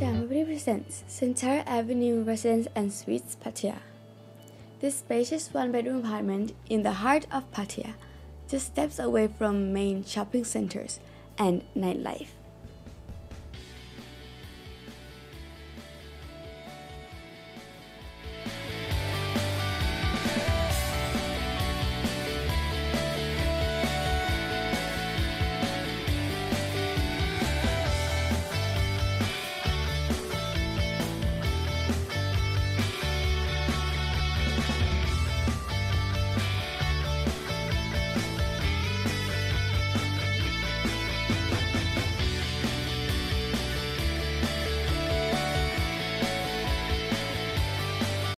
Siam presents Centara Avenue Residence and Suites Pattaya. This spacious one-bedroom apartment in the heart of Pattaya, just steps away from main shopping centers and nightlife.